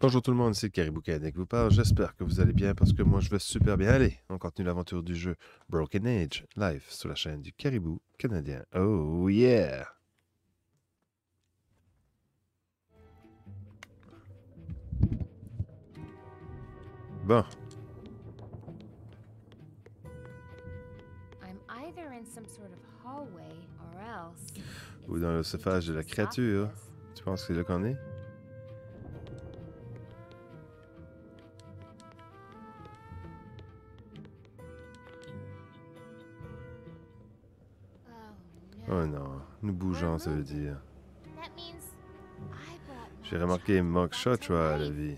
Bonjour tout le monde, c'est Caribou Canadian qui vous parle. J'espère que vous allez bien parce que moi je vais super bien. Allez, on continue l'aventure du jeu Broken Age live sur la chaîne du Caribou Canadien. Oh yeah! Bon, I'm either in some sort of hallway or else. Ou dans le too cephage de la créature. tu penses que c'est là qu'on est? Oh no. non, nous bougeons, ça veut dire. J'ai remarqué to toi, à la vie.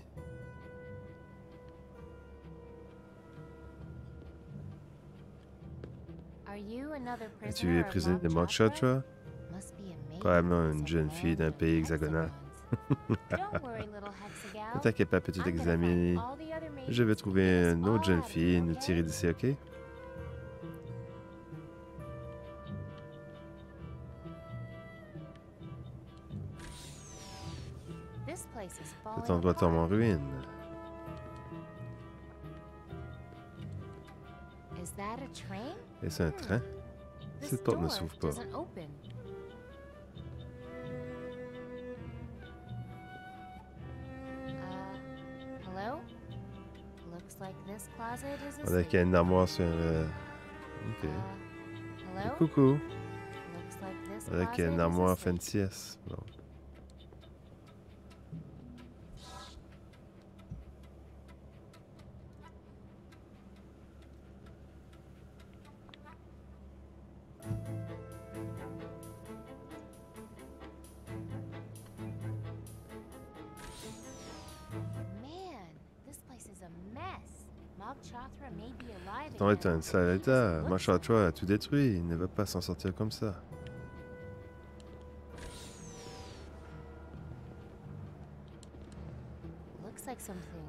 Tu es prisonnier de Mok Mock Shot, Chothra? toi? Must be a maiden Probablement une jeune fille d'un pays hexagonal. Ne t'inquiète pas, petite examinée. Je vais trouver une autre jeune fille et nous tirer d'ici, ok? Cet endroit tombe en ruine. A? Est-ce un train? This Cette porte ne s'ouvre pas. Uh, On asleep. qu'il y a une armoire sur... euh, Uh, Ok. hello? Coucou! On dirait qu'il y a une armoire sieste. Bon. Endroit est un sale état. Machatwa a tout détruit. Il ne va pas s'en sortir comme ça.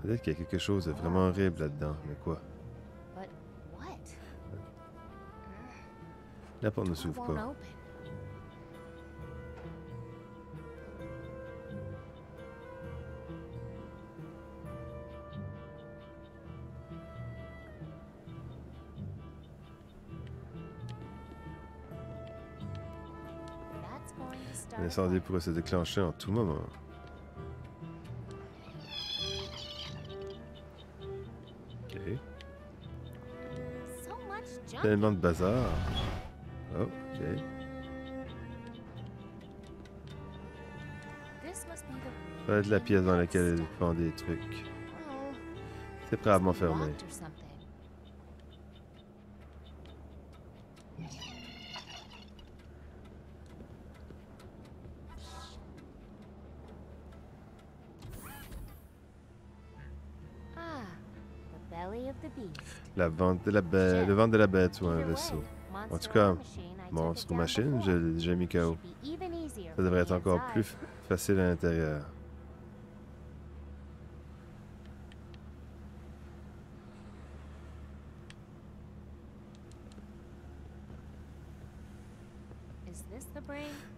Peut-être qu'il y a quelque chose de vraiment horrible là-dedans. Mais quoi? La porte ne s'ouvre pas. L'incendie pourrait se déclencher en tout moment. Ok. Tellement de bazar. Oh, ok. Ça va être la pièce dans laquelle elle font des trucs. C'est probablement fermé. La vente de la bête, le ventre de la bête ou un vaisseau. En tout cas, Monstre down machine, je l'ai déjà mis KO. Ça devrait être encore plus facile à l'intérieur.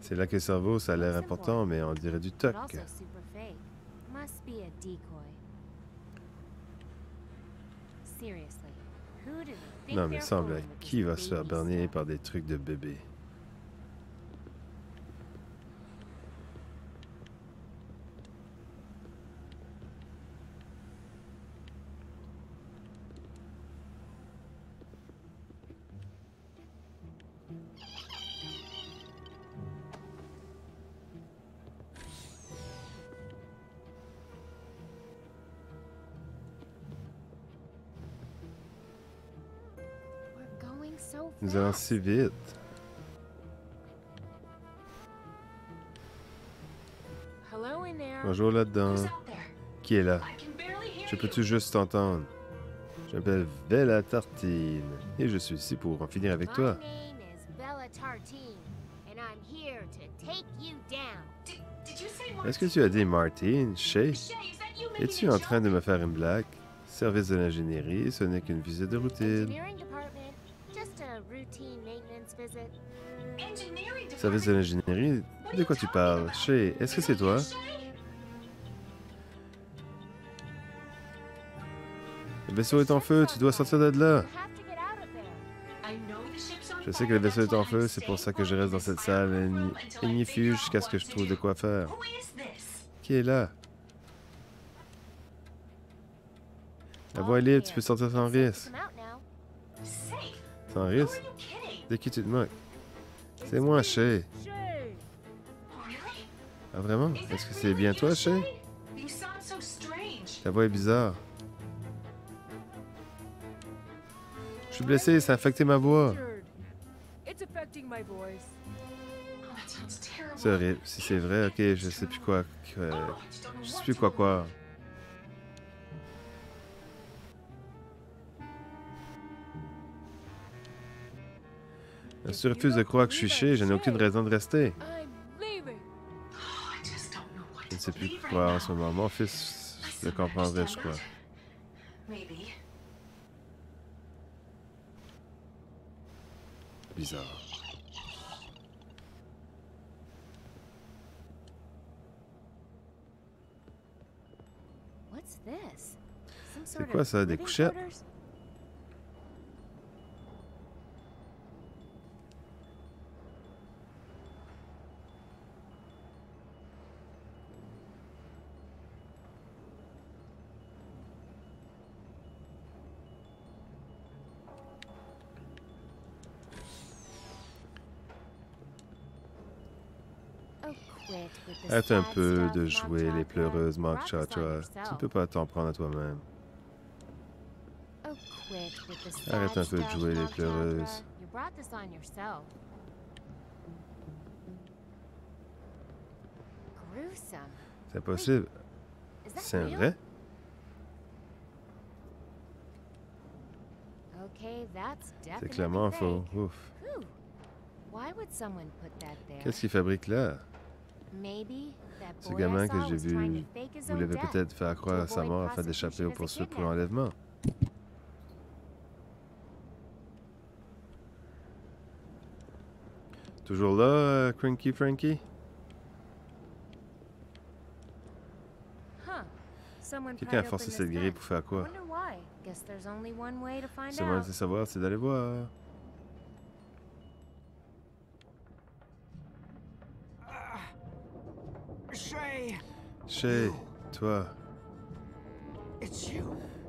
C'est là que le cerveau, ça a l'air important, mais on dirait du toc. Non, mais fooling with qui va se faire berner par des trucs de bébé? Nous allons si vite. Bonjour là-dedans. Qui est là? Je peux-tu juste t'entendre? Je m'appelle Bella Tartine et je suis ici pour en finir avec toi. My name is Bella Tartine, and I'm here to take you down. Did, did you say Est-ce que tu as dit Martine, Shay? Es-tu a en train de me faire une blague? Service de l'ingénierie, ce n'est qu'une visite de routine. Service de l'ingénierie? De quoi tu parles? Shay, est-ce que c'est toi? Shay? vaisseau est en feu, tu dois sortir de là. Je sais que le vaisseau est en feu, c'est pour ça que je reste dans cette salle figure ignifuge out jusqu'à ce que je trouve de quoi faire. Qui est là? La voie est libre, tu peux sortir sans risque. Sans risque? Dès que tu te moques? C'est moi, Shay. Ah vraiment? Est-ce que c'est bien toi, Shay? Ta voix est bizarre. Je suis blessé, ça a affecté ma voix. C'est horrible. Si c'est vrai, ok, je sais plus quoi. je sais plus to quoi tu refuses de croire que je suis Shay, je n'ai aucune raison de rester. Oh, Je ne sais plus quoi en ce moment. Mon fils le comprendrait, je crois. Bizarre. C'est quoi ça, des couchettes? quarters? Oh, quit with the Arrête un peu de jouer les pleureuses, Mark Chacha. Tu ne peux pas t'en prendre à toi-même. Arrête un peu de jouer les pleureuses. C'est that C'est vrai? C'est clairement faux. Ouf. Qu'est-ce qu'il fabrique là? Ce gamin que j'ai vu death. peut-être fait croire à sa mort afin d'échapper aux poursuites pour kidnapper. enlèvement. Toujours là, euh, Cranky Frankie? Quelqu'un a forcé cette grille pour faire quoi? Out. de savoir, c'est d'aller voir. Shay, Shay, toi, it's you,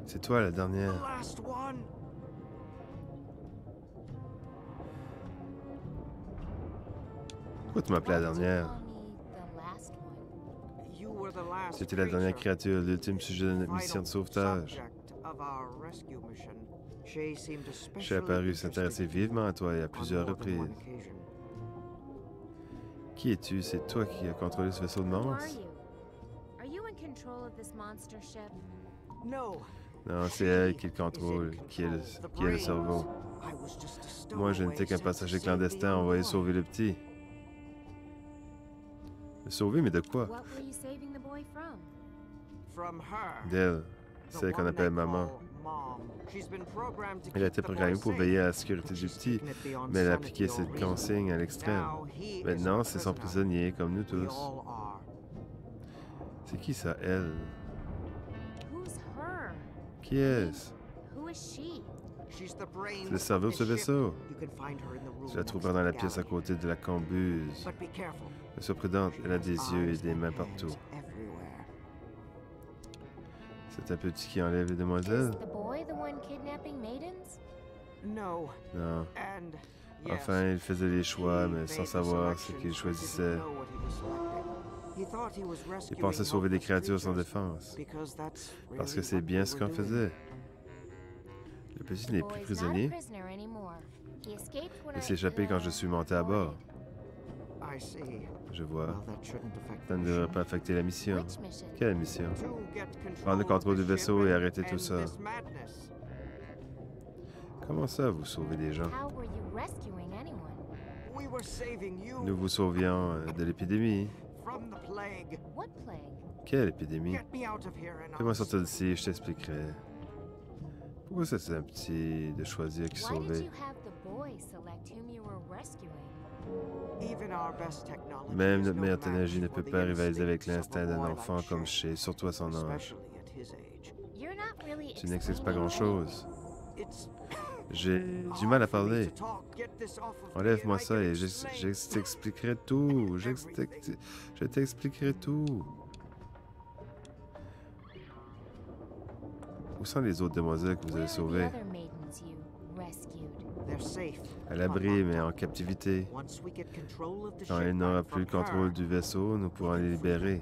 c'est toi la the dernière. last one. Pourquoi tu m'appelais la dernière? C'était la dernière créature, l'ultime sujet de notre mission de sauvetage. Shay seemed Shay especially a paru interested s'intéresser vivement à toi et à plusieurs reprises. Qui es-tu? C'est toi qui as contrôlé ce vaisseau de Who Non, c'est elle qui le contrôle, qui est le, qui est le cerveau. Moi, je n'étais qu'un passager clandestin envoyé sauver le petit. Le sauver, mais de quoi? D'elle, celle qu'on appelle maman. Elle a été programmée pour veiller à la sécurité du petit, mais elle a appliqué cette consigne à l'extrême. Maintenant, c'est son prisonnier, comme nous tous. C'est qui ça, elle? Qui est-ce? Who is she? She's the brains C'est le cerveau de ce vaisseau. Tu la trouveras dans la pièce à côté de la cambuse. But be careful. Mais sois prudente, elle a des yeux et des mains partout. C'est un petit qui enlève les Is demoiselles? Non. Enfin, il faisait les choix, mais sans savoir ce qu'il choisissait. Il rescuing pensait sauver des créatures sans défense. Parce que c'est bien we ce were qu'on faisait. Le petit n'est plus prisonnier. Il s'est échappé quand je suis monté à bord. I see. Je vois. Ça ne devrait pas affecter la mission. Quelle mission? Prendre le contrôle du vaisseau et arrêter tout ça. Comment ça, vous sauvez des gens? How were you rescuing anyone? We were saving you Nous vous sauvions euh, de l'épidémie. Quelle épidémie? Fais-moi sortir d'ici et je t'expliquerai. Pourquoi ça, c'est un petit de choisir qui sauver? Même notre no meilleure technologie ne peut pas rivaliser avec l'instinct d'un enfant comme Shay, chez, surtout à son âge. Tu n'expliques pas grand-chose. J'ai du mal à parler. Enlève-moi ça et je, t'expliquerai tout. Je t'ex- je t'expliquerai tout. Où sont les autres demoiselles que vous avez sauvées? À l'abri, mais en captivité. Quand il n'aura plus le contrôle du vaisseau, nous pourrons les libérer.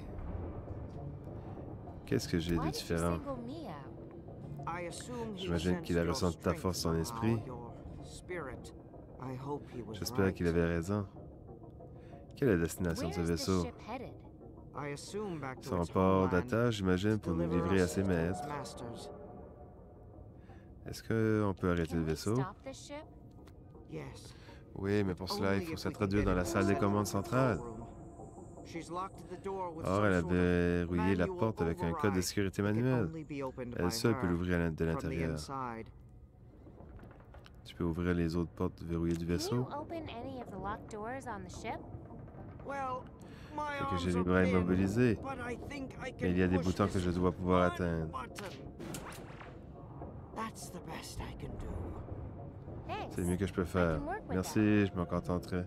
Qu'est-ce que j'ai de différent? J'imagine qu'il a ressenti ta force, somehow, esprit. J'espère qu'il avait raison. Quelle est la destination de ce vaisseau? Son port d'attache, j'imagine, pour nous livrer à ses maîtres. Est-ce qu'on peut arrêter le vaisseau? Oui, mais pour cela, il faut se traduire dans la salle des commandes centrales. Or elle sort of avait rouillé la porte avec un code de sécurité manuel. Elle seule peut l'ouvrir de l'intérieur. Tu peux ouvrir les autres portes verrouillées du vaisseau open any of the locked doors on the ship? Well, my Fait que j'ai les are bras immobilisés. but I think I Mais il y a can des boutons que je dois pouvoir atteindre. button. That's the best I can do. Thanks. C'est le mieux que je peux faire. Merci, je m'en contenterai.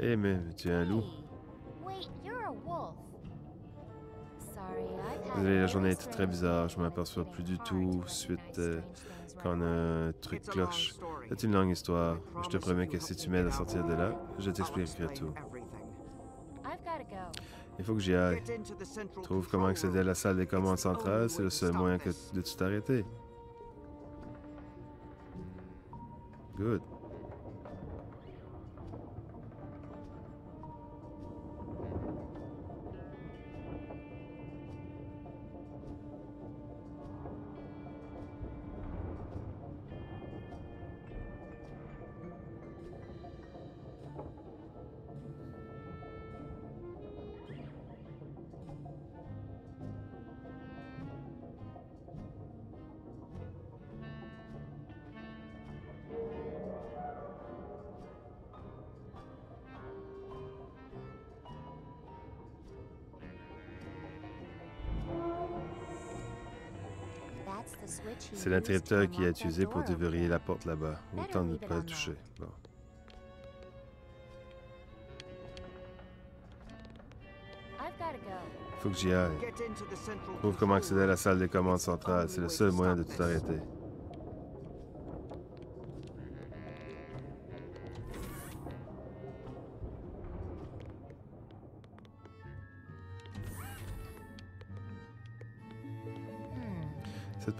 Eh, mais tu es un loup. Hey, Wait, you're a wolf. Sorry, I've had Désolé, la very journée était très strange bizarre. Je m'aperçois plus du tout suite euh, quand un truc It's a long cloche. story. C'est une longue histoire. Je te promets if que you si tu m'aides à sortir out de of là, je I'll t'expliquerai tout. Il faut que j'y aille. Trouve comment accéder à la salle des commandes It's the only centrales. C'est way le to seul stop moyen que de tout arrêter. Good. C'est l'interrupteur qui that utilisé pour déverrouiller la porte là-bas. Autant ne pas unlocked. toucher. Bon. Faut que j'y aille. Trouve comment accéder à la salle des commandes centrales. C'est le seul moyen de tout arrêter.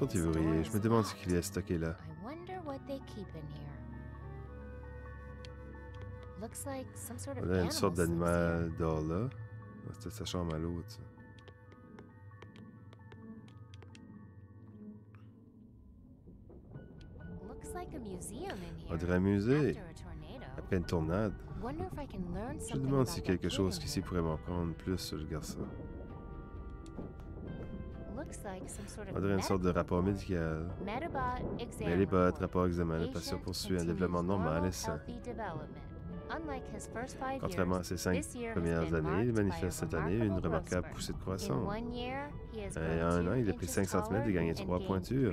Je me demande ce qu'il y a stocké là. On a une sorte d'animal dehors là. Ah, C'était sa chambre à l'autre. On dirait un musée. Après une tornade. Je something demande si quelque chose qu'ici pourrait m'apprendre plus sur le garçon. On dirait une sorte de rapport médical. Mais les bottes, report. rapport examen, le Patient poursuit un développement normal et sain. Contrairement à ses cinq premières années, il manifeste cette année une remarquable poussée de croissance. Et grown en un an, il a pris inches 5 cm et gagné and 3 gained pointures.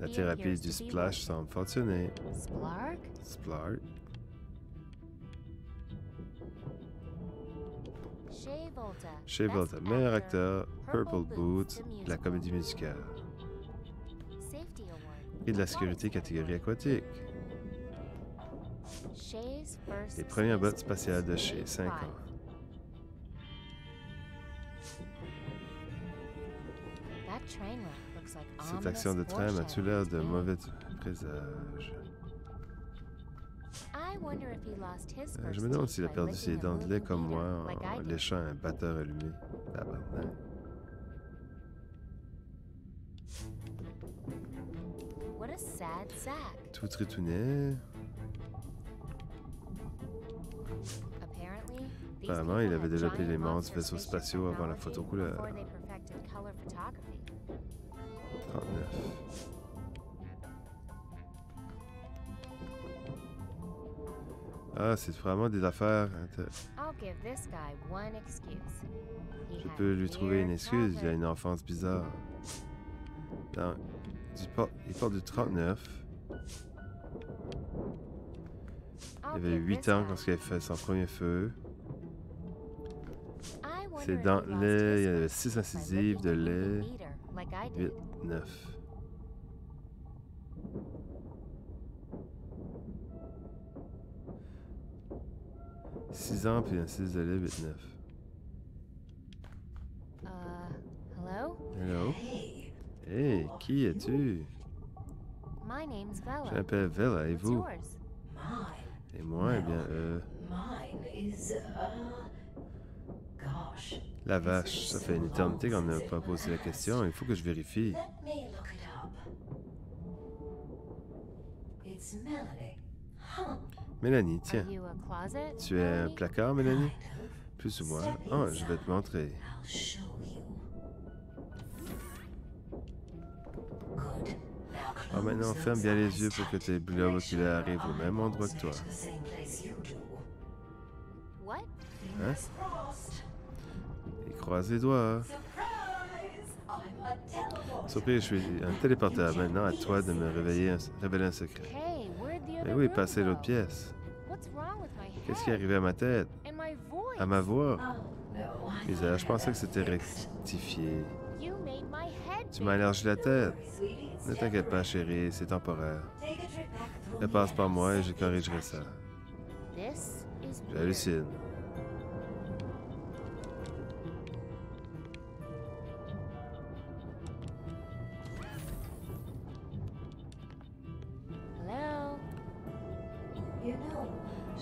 La thérapie du splash semble fonctionner. Splark? Chez Volta, meilleur acteur, Purple Boots, la comédie musicale. Prix de la sécurité catégorie aquatique. Les premières bottes spatiales de chez, 5 five. ans. Train Cette action de tram a-tu l'air de mauvais présage? Euh, Je me demande s'il a perdu ses dents de lait comme moi en léchant un batteur allumé. Tabarnak. What a sad sack. Tout these Apparemment, il avait had développé giant l'immense monster vaisseau spatiaux avant la technology photo couleur. before they perfected color photography. 39. Ah, c'est vraiment des affaires. inté- I'll give this guy one excuse. He Je peux lui trouver une excuse. Il a une enfance bizarre. Il porte du 39. I'll Il avait give 8 this ans quand il a fait son premier feu. Ses dents lait, il y avait way 6 by incisives de lait. meter, like I 8, did. 9. Six ans, puis un 6 de lait, 8, 9. Uh, hello? Hello? Hey, Hey, qui es-tu? My name's Je Bella. m'appelle Vela, et vous? Et moi, eh bien, euh, Mine is, uh. Gosh. la vache. Ça fait une éternité qu'on n'a pas posé la question. Il faut que je vérifie. Mélanie, tiens. Tu es un placard, Mélanie? Plus ou moins. Oh, je vais te montrer. Ah, maintenant, ferme bien les yeux pour que tes globes oculaires arrivent au même endroit que toi. crossed. Et croise les doigts. Surprise! I'm a teleporter. Surpris, je suis un téléporteur. Maintenant, à toi de me réveiller un- révéler un secret. Mais oui, room passez l'autre pièce. Qu'est-ce qui est arrivé à ma tête? À ma voix? Oh, je pensais que c'était rectifié. Tu m'as élargi la tête. Ne t'inquiète pas, chérie, c'est temporaire. Repasse the par moi et je corrigerai ça. J'hallucine.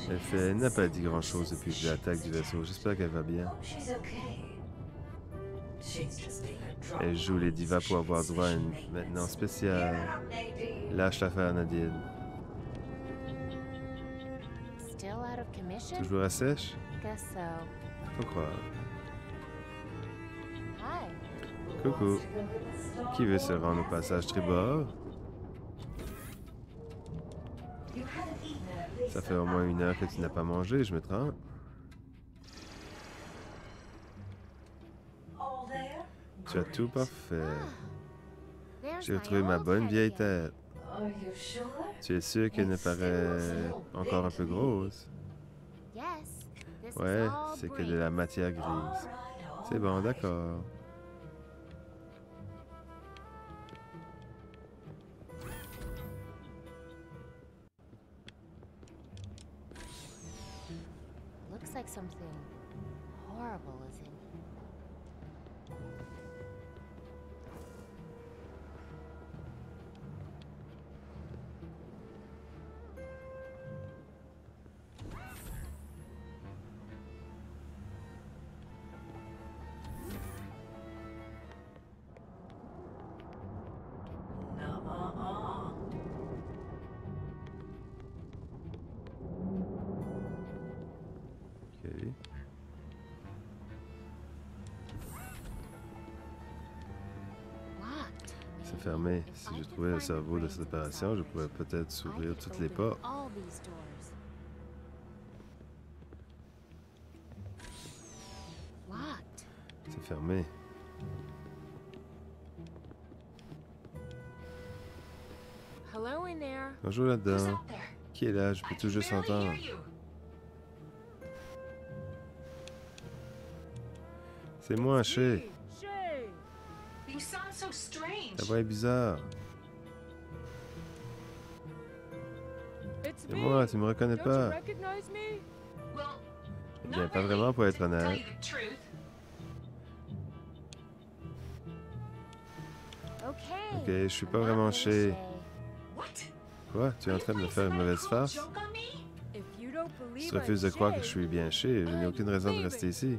Elle fait, elle n'a pas dit grand-chose depuis l'attaque du vaisseau. J'espère qu'elle va bien. Elle joue les divas pour avoir droit à une maintenance. maintenant spéciale. Lâche l'affaire, Nadine. Still out of commission? Toujours à sèche? Faut croire. Hi. Coucou. Qui veut se rendre au passage tribord? Ça fait au moins une heure que tu n'as pas mangé, je me trompe. Tu as tout parfait. J'ai retrouvé ma bonne vieille tête. Tu es sûr qu'elle ne paraît encore un peu grosse? Ouais, c'est que de la matière grise. C'est bon, d'accord. Like something Si je trouvais le cerveau de cette opération, je pourrais peut-être s'ouvrir toutes les portes. C'est fermé. Bonjour là-dedans. Qui est là? Je peux tout juste entendre. C'est moi, Shay. Ta voix est bizarre. It's C'est me. moi, tu me reconnais Don't pas. you recognize me? Well, Eh bien, pas vraiment pour être honnête. you the truth. Okay. Ok, je suis pas vraiment chez. Quoi? Tu es en train de me faire une mauvaise farce? Si tu refuses de croire que je suis bien chez, je n'ai aucune raison de rester ici.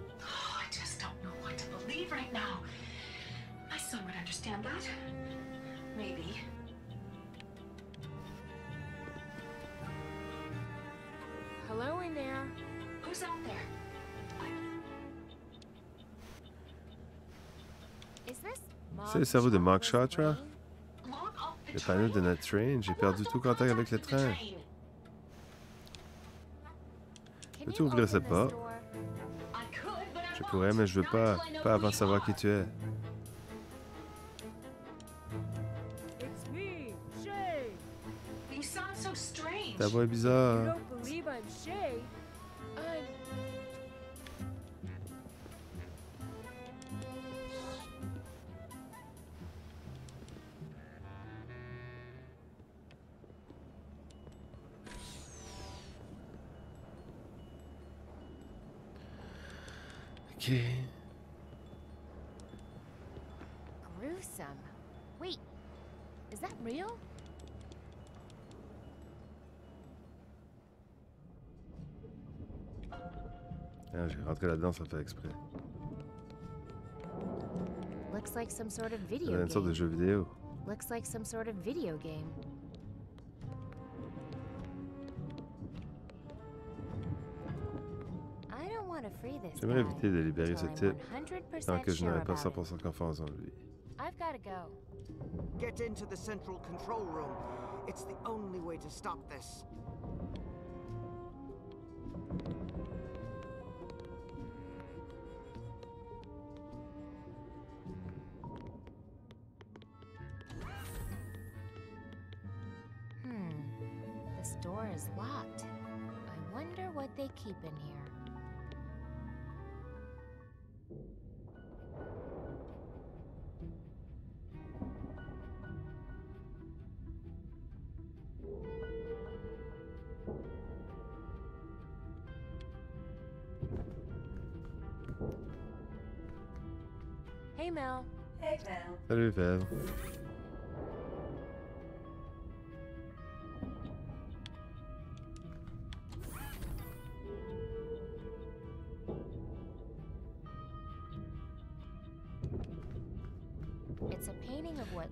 C'est le cerveau de Mark Chatra? Le panneau de notre train, j'ai perdu tout contact avec le train. Peux-tu ouvrir cette porte? Je pourrais, mais je veux pas. Pas avant de savoir qui tu es. Ta voix est bizarre. Ok. Gruesome. Wait, is that real? Ah, J'ai rentré là-dedans sans faire exprès. Looks like some sort of video doit être une sorte de game. vidéo. Looks like some sort of video game. J'aimerais éviter de libérer ce type 100% tant que je sure n'aurai pas about it. 100% confiance en lui. I've got to go. Get into the central control room. It's the only way to stop this.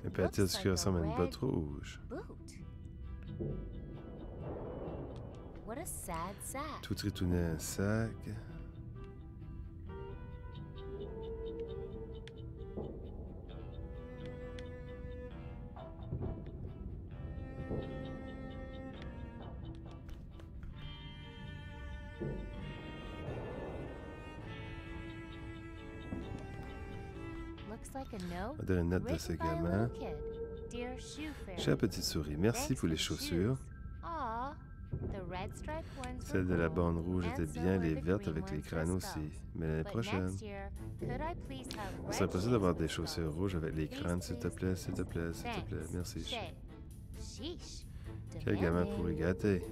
Looks petit like qui a ressemble à une botte rouge. boot. What a sad sack. Tout un sac. On dirait une note de ce gamin. Chère petite souris, merci pour les chaussures. Celle de la bande rouge était bien, les vertes avec les crânes aussi. Mais l'année prochaine, ce serait possible d'avoir des chaussures rouges avec les crânes, s'il te plaît, s'il te plaît, s'il te plaît. Merci. Quel gamin pourri gâter.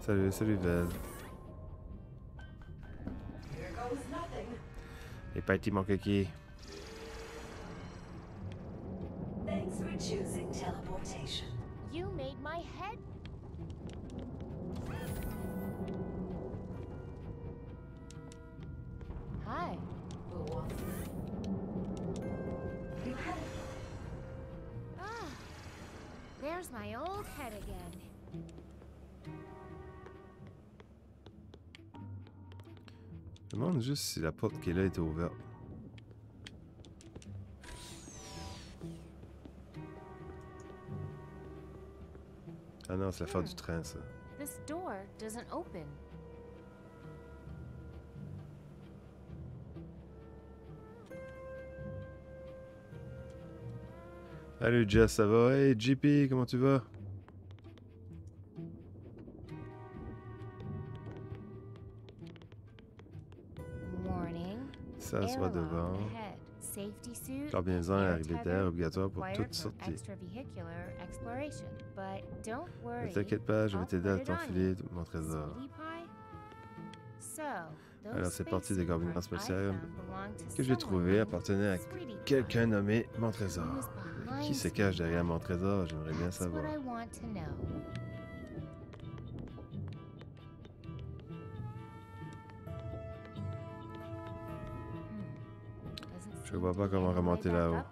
Salut, salut Val. Here goes nothing. Et parti mon kiki. Juste si la porte qui est là était ouverte. Ah non, c'est l'affaire du train, ça. This door doesn't open. Salut Jess, ça va? Hey JP, comment tu vas? Ça alarm devant. Combinaison air arrivée tether, d'air obligatoire pour required toute for sortie. extravehicular exploration. But don't Ne t'inquiète pas, je vais t'aider à t'enfiler mon trésor. Alors, c'est parti des combinaisons spatiales que j'ai someone trouvé named appartenait à quelqu'un nommé mon trésor. Qui se cache derrière mon trésor? J'aimerais bien savoir. Je seem vois pas comment remonter là-haut.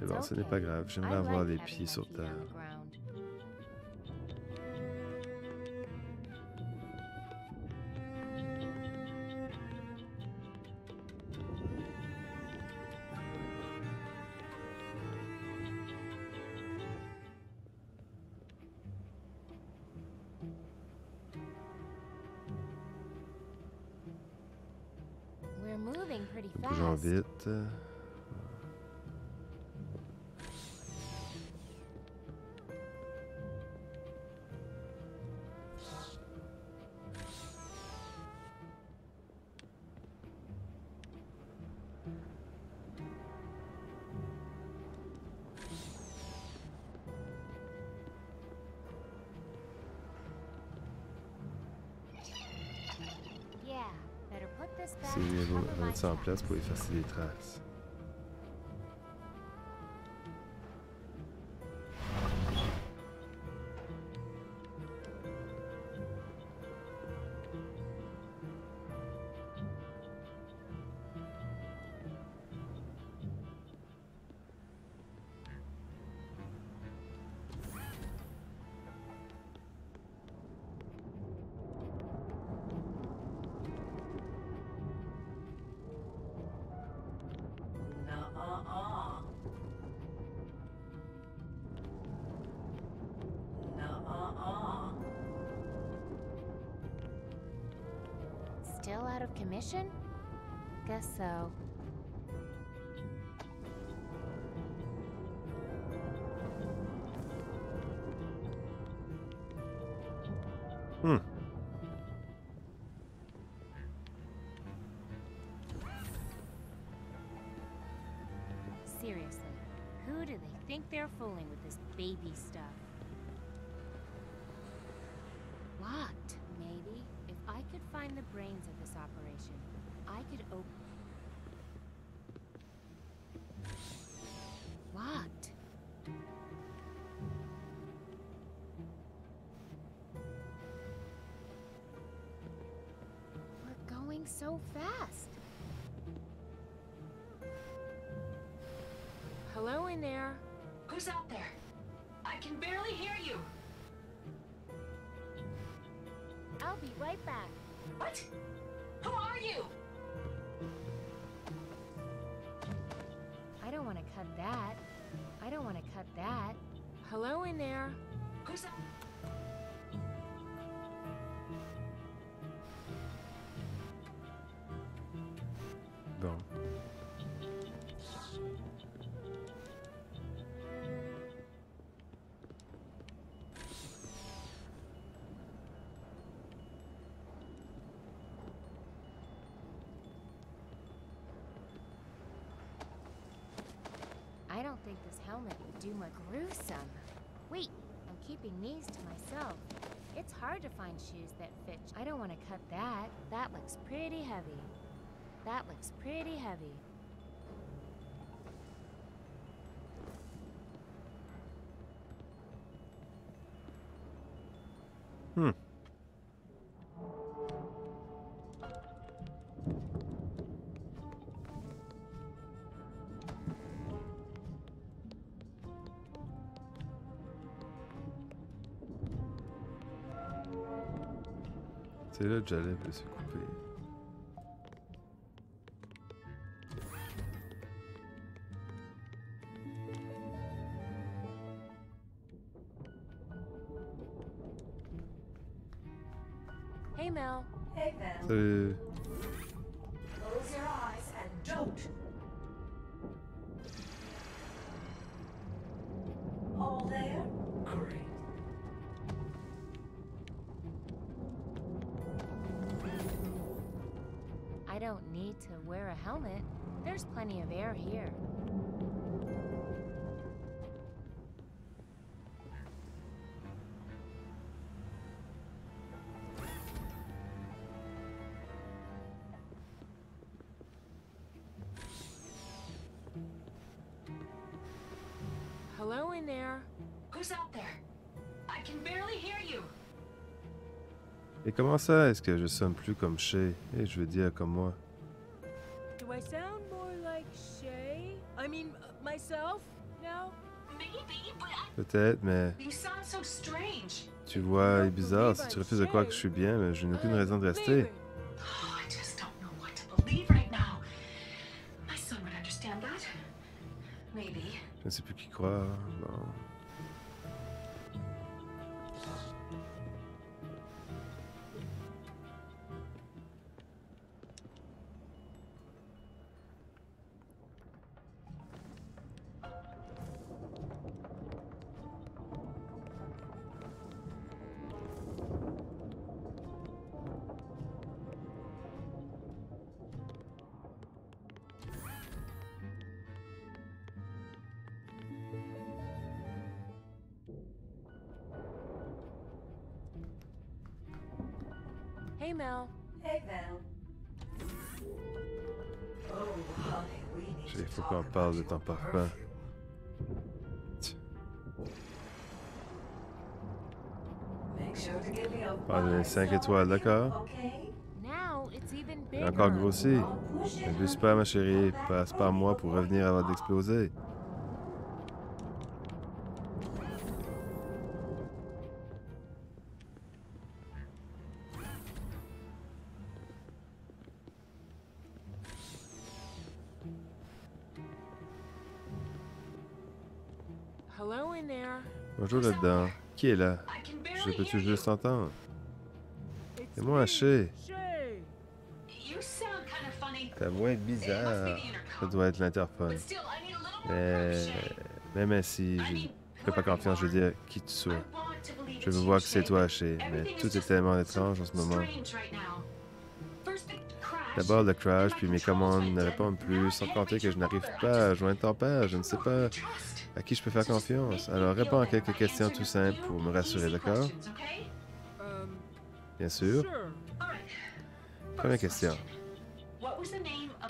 Mais bon, ce n'est pas grave. J'aimerais avoir les pieds sur terre. Toujours C'est my mettre ça en place pour effacer les traces. Find the brains of this operation, I could open. Locked. We're going so fast. Hello in there. Who's out there? I can barely hear you. I'll be right back. What? Who are you? I don't want to cut that. I don't want to cut that. Hello in there. Who's out? Gruesome. Wait, I'm keeping these to myself. It's hard to find shoes that fit. I don't want to cut that. That looks pretty heavy. That looks pretty heavy. Hmm. C'est là que j'allais se couper. Don't need to wear a helmet. There's plenty of air here. Comment ça? Est-ce que je sonne plus comme Shay? Et je veux dire comme moi. Do I sound more like Shay? I mean, uh, myself now? Maybe, but I... Peut-être, mais you sound so strange. tu vois, il est bizarre. Si tu refuses de croire que je suis bien, mais je n'ai aucune raison de rester. Oh. Je ne sais plus qui croire. Bon. Il faut qu'on parle de ton parfum. five cinq star étoiles, review, d'accord? encore grossi. I'll push it, Un honey. bus super, ma chérie. Passe par moi pour revenir avant d'exploser. Qui est là? Je peux-tu juste entendre? C'est moi, funny. Ta voix est bizarre. Ça doit être l'interphone. Mais même ainsi, je ne fais pas confiance, je veux dire qui tu sois. Je veux voir que c'est toi, Shay, mais tout est tellement étrange en ce moment. D'abord le crash, puis mes commandes ne répondent plus, sans compter que je n'arrive pas à joindre ton père. Je ne sais pas à qui je peux faire confiance? Alors réponds à quelques questions tout simples pour me rassurer, d'accord? Bien sûr. Première question.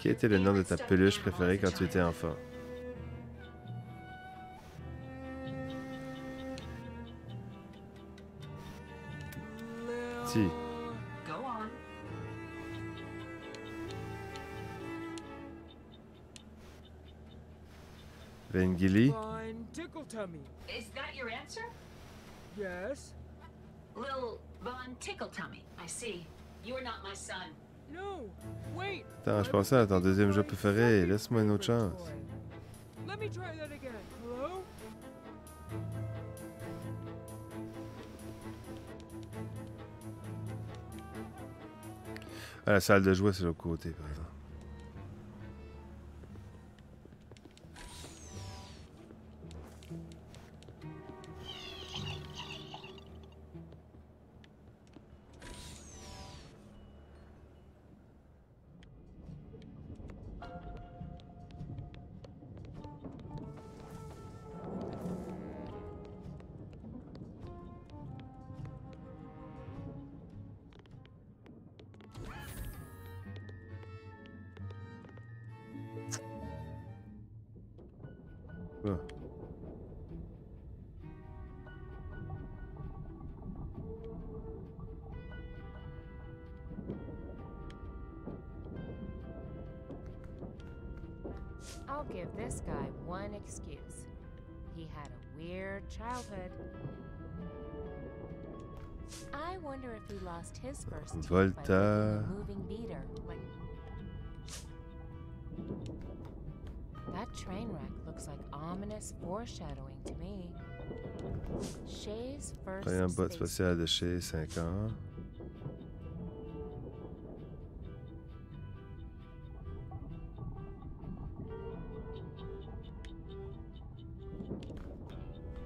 your était le nom de ta peluche préférée quand tu étais enfant? Si. Vengili? Tummy. Is that your answer? Yes. Lil Von Tickle Tummy. I see. You are not my son. No. Wait. Attends, je pensais à ton deuxième jeu préféré. Laisse-moi une autre chance. Let me try that again. Hello? Ah, la salle de jouets, c'est l'autre côté, par exemple. Volta. a moving beater. Like that train wreck looks like ominous foreshadowing to me. Shay's first Première boîte space spatiale de chez 5 ans.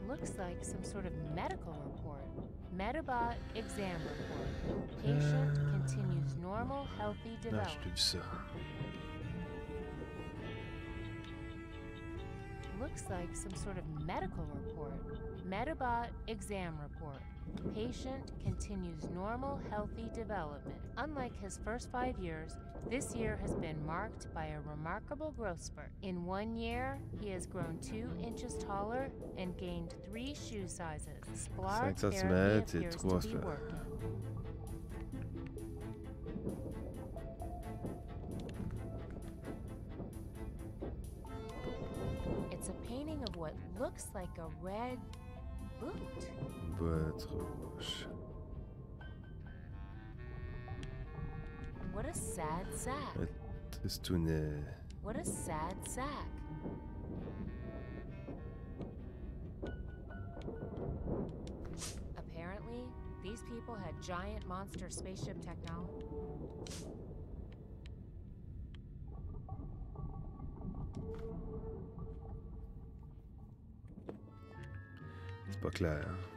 Looks like some sort of medical report. Metabot exam report. Patient Uh, continues normal, healthy development. Looks like some sort of medical report. Metabot exam report. Patient continues normal, healthy development. Unlike his first five years, this year has been marked by a remarkable growth spurt. In one year, he has grown two inches taller and gained three shoe sizes. Splart therapy appears to be working. What looks like a red boot. Boîte rouge. What a sad sack. Un tristounet. What a sad sack. Apparently, these people had giant monster spaceship technology. Pas clair.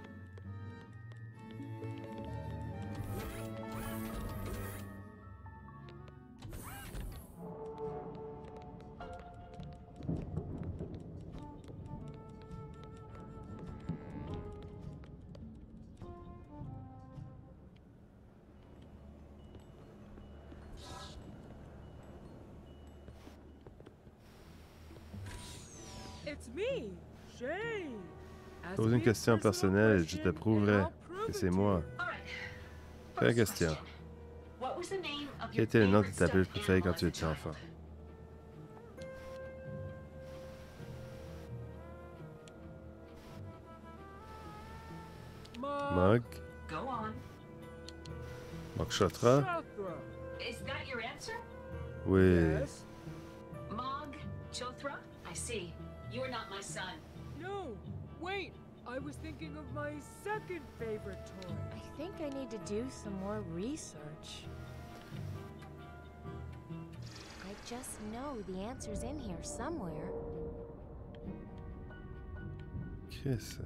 Pose une question personnelle et je te question and prouverai I'll prove que c'est moi. First question? Quel était le nom de ta bulle stuffed préférée quand tu étais enfant? That your answer? Oui. Mog Chothra? I see. You're not my son. No. Wait. I was thinking of my second favorite toy. I think I need to do some more research. I just know the answer's in here somewhere. Qu'est-ce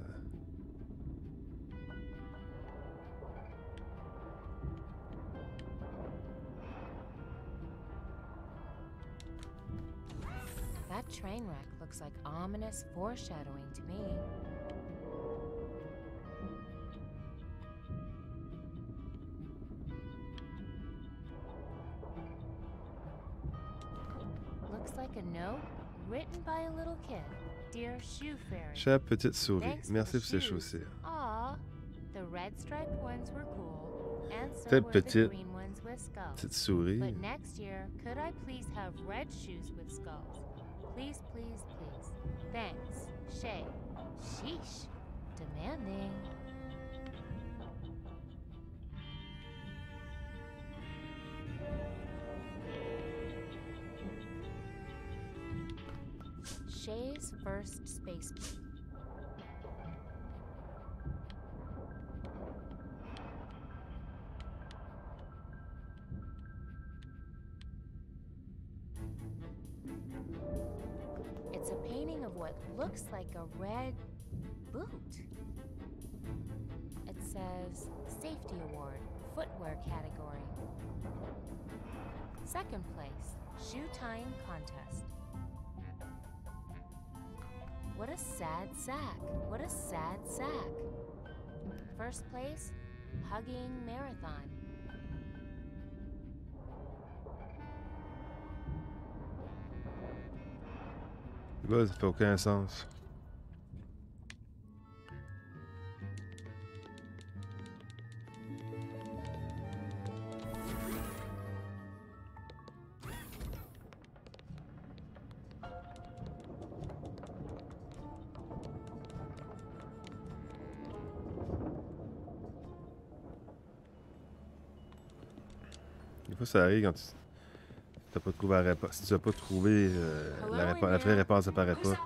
That train wreck looks like ominous foreshadowing to me. Note written by a little kid. Dear Shoe Fairy. Chère petite souris, Thanks merci pour ces chaussures. Aw, the red striped ones were cool, and so were the petite- green ones with skulls. Petite souris. But next year, could I please have red shoes with skulls? Please, please, please. Thanks, Shay. Sheesh. Demanding. Shay's first space key. It's a painting of what looks like a red boot. It says Safety Award, Footwear category. Second place, Shoe Tying Contest. What a sad sack. What a sad sack. First place, Hugging Marathon. Là, ça fait ça arrive quand tu n'as pas trouvé la réponse. Si tu n'as pas trouvé euh, Hello la, la vraie réponse, apparaît Who's pas.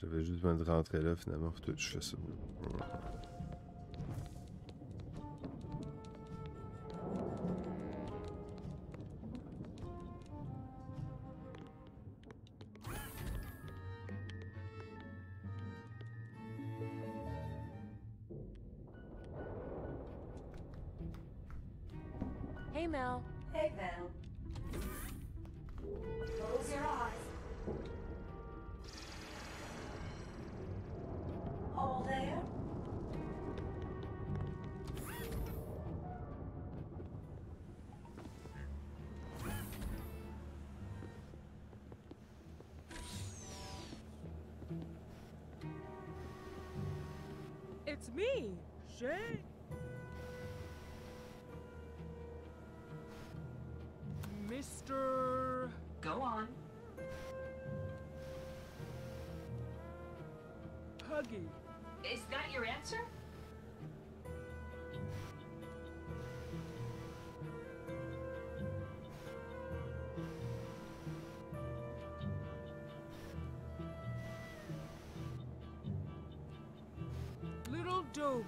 J'avais juste besoin de rentrer là, finalement. Faut que je fais ça.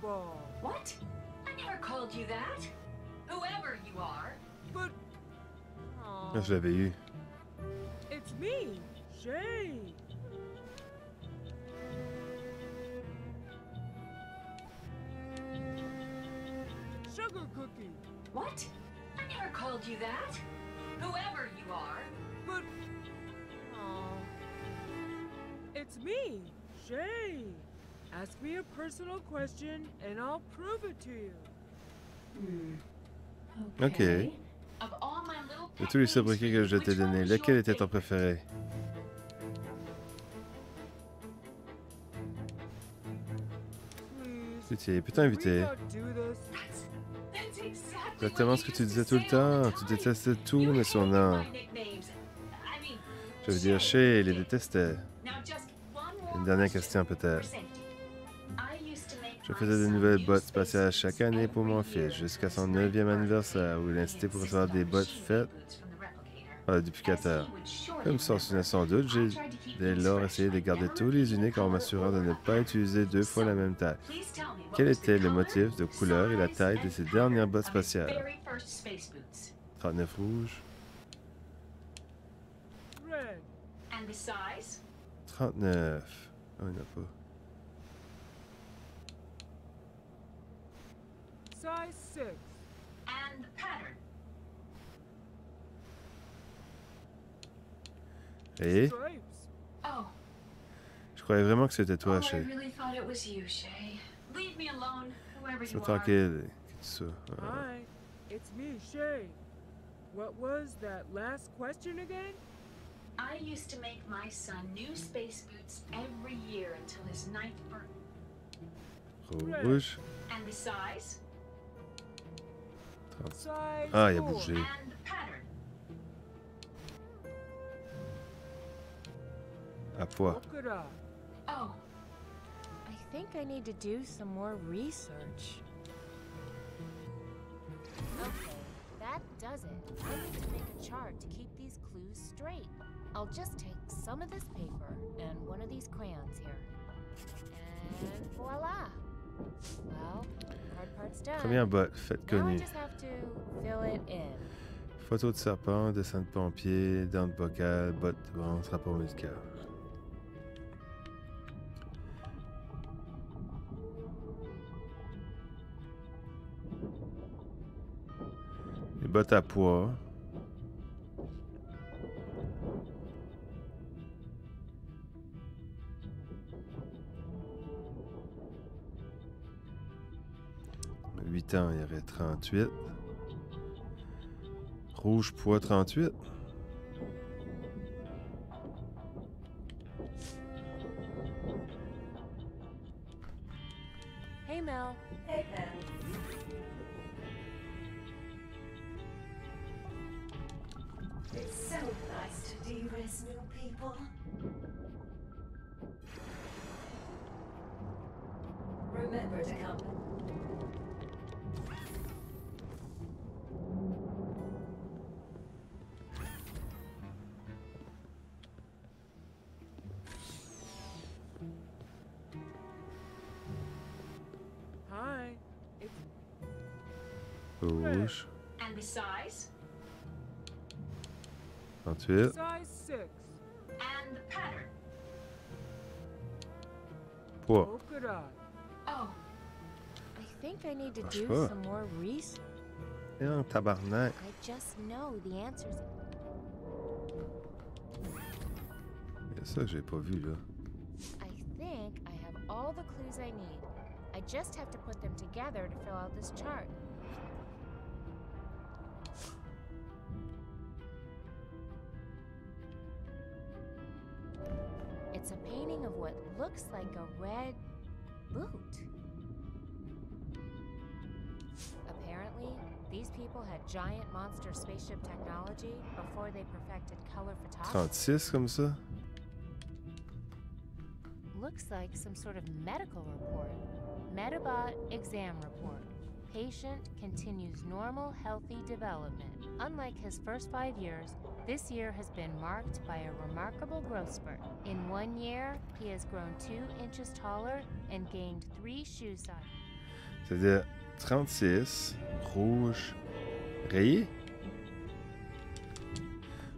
Dough ball. What? I never called you that. Whoever you are. But. Ah, je l'avais eu. It's me, Shay. Sugar cookie. What? I never called you that. Whoever you are. But. Oh. It's me, Shay. Ask me a personal question and I'll prove it to you. Ok. Of all my little De tous les sobriquets que je t'ai donnés, lequel était ton préféré? Pitié, that's exactly Exactement ce que tu disais to tout le temps. Tu détestais tout, mais son nom. Je veux dire, Shay. Shay les détestait. Now just one more Une dernière question peut-être. Je faisais de nouvelles bottes spatiales chaque année pour mon fils, jusqu'à son his 9e ninth anniversaire, où il insistait pour recevoir des bottes faites par le duplicateur. Comme s'en souvenait sans doute, j'ai dès lors essayé de garder tous les uniques en m'assurant de ne pas utiliser deux fois la même taille. Please tell me what Quel était le motif de couleur et la taille de ces dernières bottes spatiales? very first space boots? 39 rouge, Red. And the size? 39. Oh, il n'y en a pas. Size 6. And pattern? Et Stripes. Oh, je croyais vraiment que c'était oh, toi, I Shay. really thought it was you, Shay. Leave me alone, whoever Sois you are. tranquille. que tu sois. Hi, it's me, Shay. What was that last question again? I used to make my son new space boots every year until his ninth birthday. Rouge. And the size? 30. Size Ah, il a bougé. À poids. Oh, I think I need to do some more research. Okay, that does it. I need to make a chart to keep these clues straight. I'll just take some of this paper and one of these crayons here. And voila! Première botte, fête connue. Photo de serpent, dessin de pompier, dents de bocal, bottes de bronze, rapport médical. Les bottes à poids. Huit ans, il y aurait 38. Rouge poids 38. Hey Mel, Hey, Mel. It's so nice to de-risk new people. Rouge. and the size? 38. size 6. And the pattern? Poids. Polka dot. Oh, I think I need to Marche do pas. some more research. Et un tabarnak. I just know the answers. Il y a ça que j'ai pas vu là. I think I have all the clues I need. I just have to put them together to fill out this chart. What looks like a red boot. Apparently, these people had giant monster spaceship technology before they perfected color photography. 36 comme ça. Looks like some sort of medical report. Metabot exam report. patient continues normal, healthy development. Unlike his first five years, this year has been marked by a remarkable growth spurt. In one year, he has grown two inches taller and gained three shoe sizes. C'est-à-dire 36, rouge, rayé?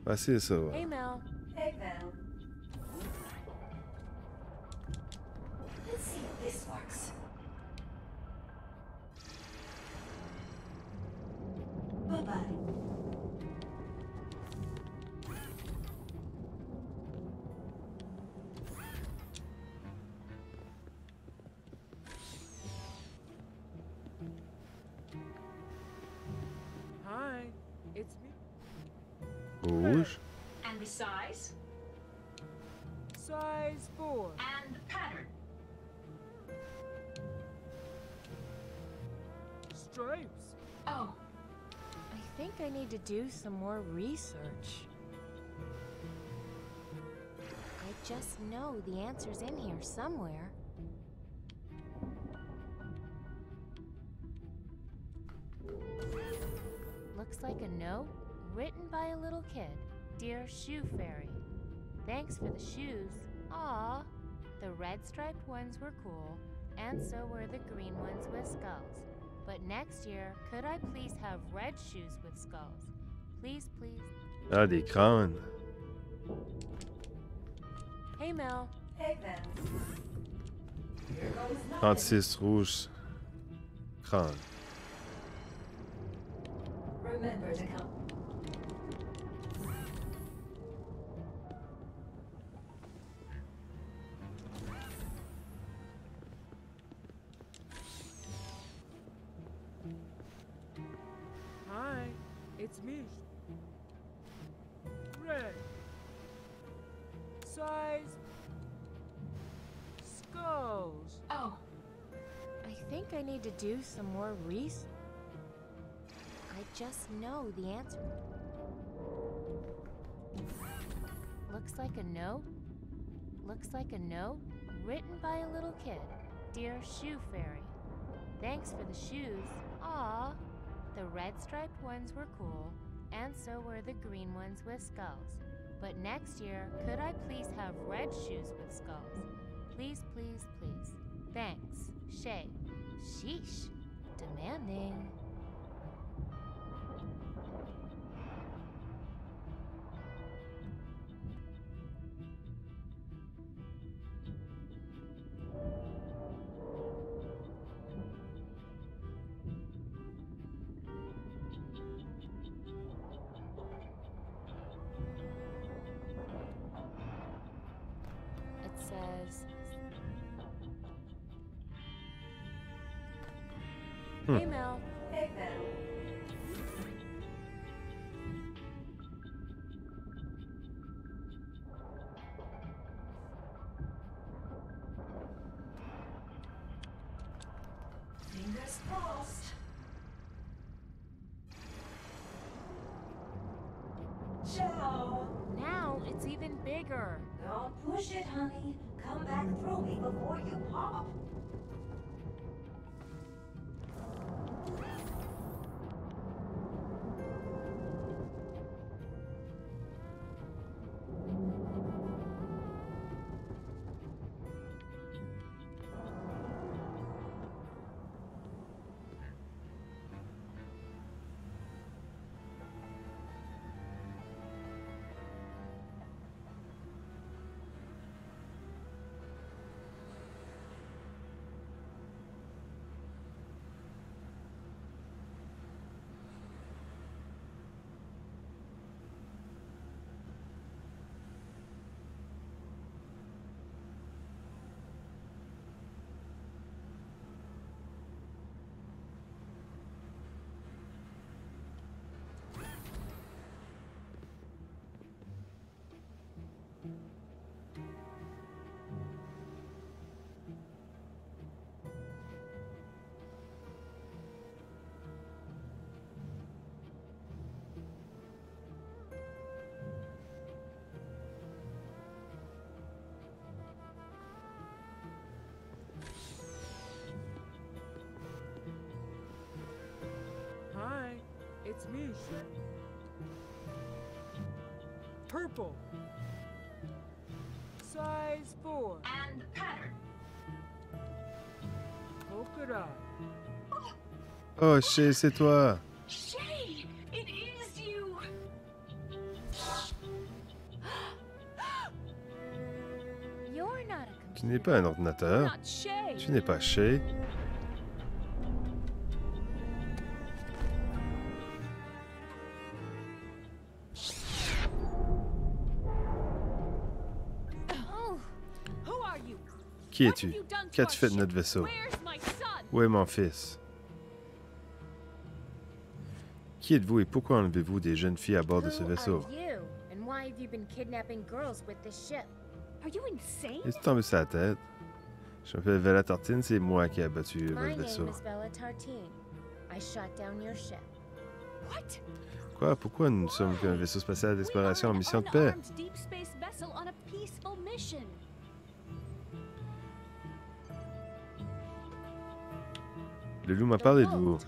Ah, c'est ça. Hey, Mel. Hey, Val. Let's see if this works. Bye-bye. Hi, Rouge. And the size? Size 4. And the pattern? Stripes. Oh, I think I need to do some more research. I just know the answer's in here somewhere. Looks like a note written by a little kid. Dear Shoe Fairy, thanks for the shoes. Aw, the red striped ones were cool, and so were the green ones with skulls. But next year, could I please have red shoes with skulls? Please, please. Ah, des crânes. Hey, Mel. Hey, Val. Here 36, rouge. Crâne. Remember to come. Think I need to do some more research. I just know the answer. Looks like a note. Looks like a note written by a little kid. Dear Shoe Fairy, thanks for the shoes. Aw, the red striped ones were cool, and so were the green ones with skulls. But next year, could I please have red shoes with skulls? Please, please, please. Thanks, Shay. Sheesh. Demanding. Hmm. Hey, Mel. It's me, Shay. Purple. Size 4. And the pattern. Polka dot. Oh, Shay, c'est toi. Shay, it is you. You're not a Tu n'es pas un ordinateur. Tu n'es pas Shay. Qui What es-tu? Qu'as-tu fait de notre vaisseau? Où est mon fils? Qui êtes-vous et pourquoi enlevez-vous des jeunes filles à bord de ce vaisseau? Es-tu tombé sur la tête? Je m'appelle Vela Tartine, c'est moi qui ai abattu votre vaisseau. Quoi? Pourquoi nous ne sommes qu'un vaisseau spatial d'exploration en mission de paix? Le loup m'a The parlé de vous.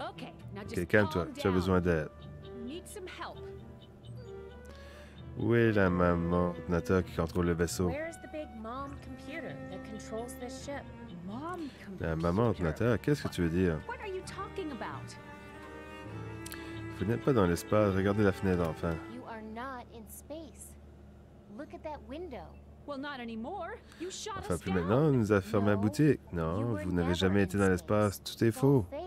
Ok, calme-toi, calm tu as besoin d'aide. You need some help. Où est la maman ordinateur qui contrôle le vaisseau? La maman ordinateur, qu'est-ce que tu veux dire? What are you talking about? Vous n'êtes pas dans l'espace, regardez la fenêtre, enfant. Enfin, us plus maintenant, on nous a fermé la No, boutique. You Non, were vous n'avez jamais été dans space. l'espace, tout est faux. fake.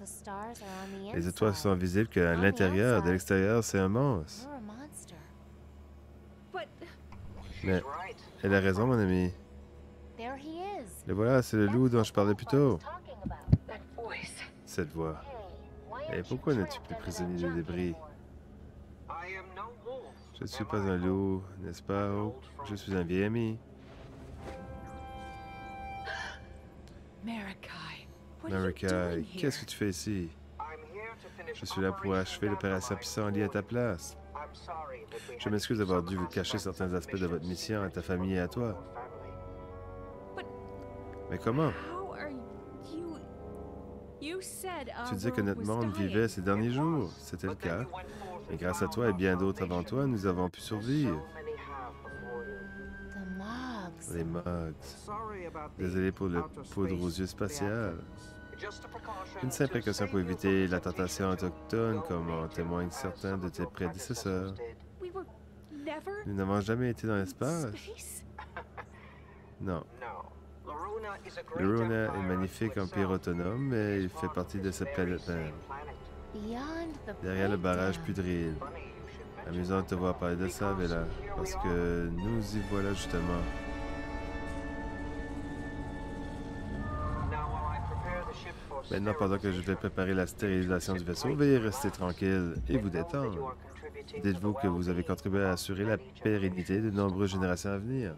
The stars are on the Les étoiles inside. sont visibles qu'à l'intérieur, de l'extérieur, c'est un monstre. You're a monster. But Mais elle a raison, mon ami. There he is. Le voilà, c'est le loup dont je parlais plus tôt. Talking about. That voice. Cette voix. Hey, why Et pourquoi n'es-tu plus prisonnier de débris? anymore? I am no wolf. Je ne suis pas un loup, n'est-ce pas, Hope? Je suis un vieil ami. Marikai, qu'est-ce que tu fais ici? Je suis là pour achever l'opération pissenlit à ta place. Je m'excuse d'avoir dû vous cacher certains aspects de votre mission à ta famille et à toi. Mais comment? How are you? You said our Tu disais que notre monde vivait ces derniers jours. C'était le cas. Et and grâce à toi et bien d'autres avant toi, nous avons pu survivre. Les mugs. Désolé pour le poudre aux yeux spatial. Une simple to précaution pour éviter la tentation autochtone, comme en témoignent certains de tes prédécesseurs. Nous n'avons jamais été dans in l'espace? space. Non. No. Loruna is a great Le Rona est empire magnifique empire autonome, mais il It is fait part partie of de this cette planète même. Derrière le barrage mention Amusant de te voir parler de ça, Vela, parce que nous y voilà justement. Maintenant, pendant que je vais préparer la stérilisation du vaisseau, veuillez rester tranquille et vous détendre. Dites-vous que vous avez contribué à assurer la pérennité de nombreuses générations à venir.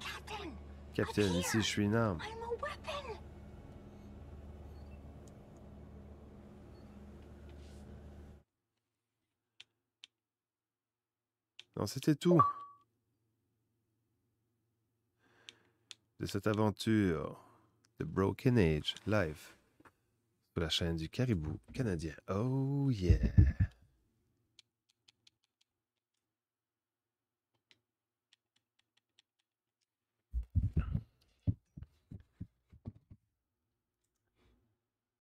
Captain, Capitaine, ici, je suis une arme. Non, c'était tout. De cette aventure de Broken Age live sur la chaîne du Caribou canadien. Oh yeah!